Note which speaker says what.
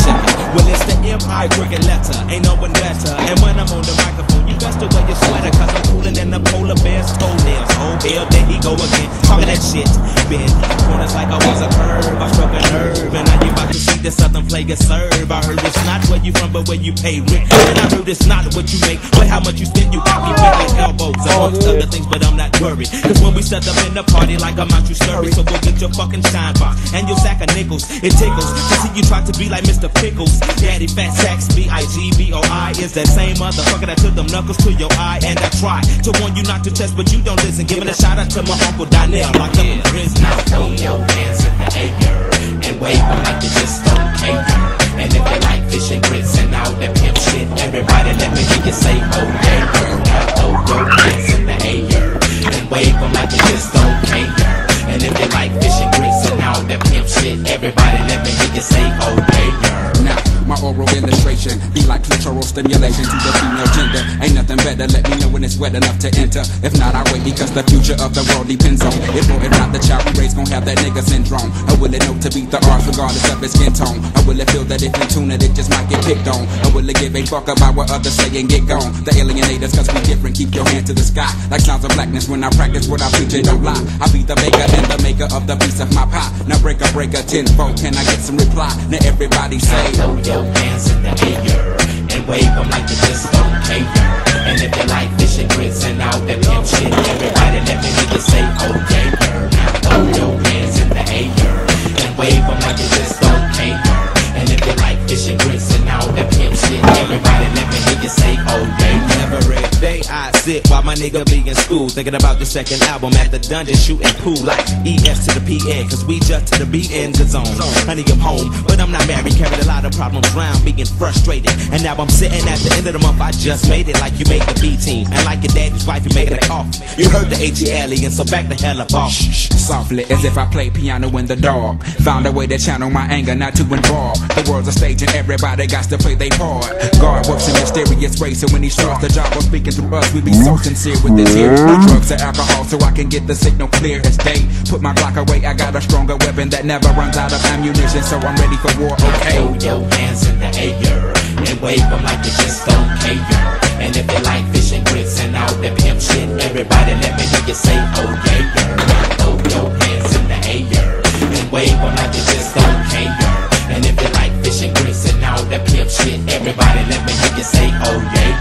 Speaker 1: Check it. Well, it's the Empire cricket letter. Ain't no one better. And when I'm on the microphone, you best to wear your sweater. Cause I'm cooler than the polar bear's toenails. Oh, hell, there he go again. Talking that shit. Bend corners like I was a curve. I struck a nerve. And now you about to see the southern player serve. I heard it's not where you from, but where you pay rent. And I heard it's not what you make, but how much you spend. You got me bending elbows. Amongst other things, but I'm not worried. Cause when we set up in the party like I'm out, you scurry. So go get your fucking shine box and your sack of nickels. It tickles to see you try to be like Mr. Pickles. Daddy Fat Sacks, B-I-G-B-O-I is that same motherfucker that took them knuckles to your eye. And I try to warn you not to test, but you don't listen. Giving a shout out to my uncle Donnell, locked up in prison.
Speaker 2: Now throw your hands in the air and wave them like you just don't care. And if you like fish and grits and all that pimp shit, everybody let me hear you say, oh yeah, let me
Speaker 3: oral illustration be like clitoral stimulation to the female gender. Ain't nothing better, let me know when it's wet enough to enter. If not, I wait because the future of the world depends on if or if not the child we raise gon' have that nigga syndrome. Or will it know to beat the odds regardless of its skin tone? Or will it feel that if we tune it, it just might get picked on? Or will it give a fuck about what others say and get gone? The alienators, cause we different, keep your hand to the sky. Like sounds of blackness when I practice what I preach, it don't lie. I be the maker and the maker of the piece of my pie. Now break a break a tenfold, can I get some reply? Now everybody say,
Speaker 2: Throw your hands in the air and wave them like you just don't care. And if you like fish and grits and all that pimp shit, everybody let me hear you say, oh yeah, girl. Throw your hands in the air and wave them like you
Speaker 1: I sit while my nigga be in school Thinking about the second album at the dungeon shooting pool Like ES to the PN Cause we just to the beat in the zone Honey I'm home but I'm not married Carried a lot of problems around being frustrated And now I'm sitting at the end of the month I just made it like you made the B team And like your daddy's wife you making a coffee You heard the H.E. alien so back the hell up off
Speaker 3: Softly, as if I play piano in the dark. Found a way to channel my anger, not to involve. The world's a stage and everybody got to play their part. God works in mysterious ways, so when he starts the job of speaking us, drugs. We be so sincere with this here. No drugs or alcohol, so I can get the signal clear as day. Put my Glock away, I got a stronger weapon that never runs out of ammunition, so I'm ready for war, okay?
Speaker 2: Throw your hands in the air and wave them like you just don't care. And if they like fish and grits and all that pimp shit, everybody let me hear you say, oh yeah. Throw your hands in the air and wave them like you just don't
Speaker 1: care. And if they like fish and grits and all that pimp shit, everybody let me hear you say, oh yeah.